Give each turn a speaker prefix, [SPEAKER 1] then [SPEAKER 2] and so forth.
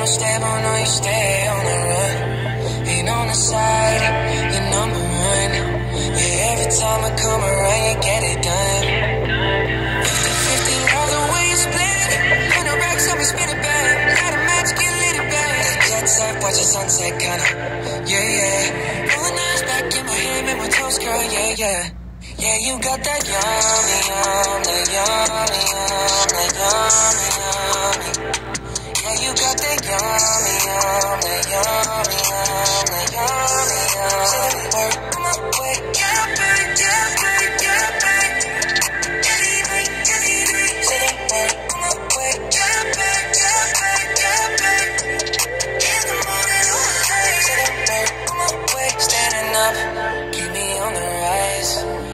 [SPEAKER 1] no stable, no, you stay on watch the sunset, kinda. Yeah, yeah. Rolling eyes back in my hand, make my toes curl, yeah, yeah. Yeah, you got that yummy, yum, that yummy, yummy, yummy. Yeah, you got that yummy, yum, that yummy, yum, yummy, yum. Say the word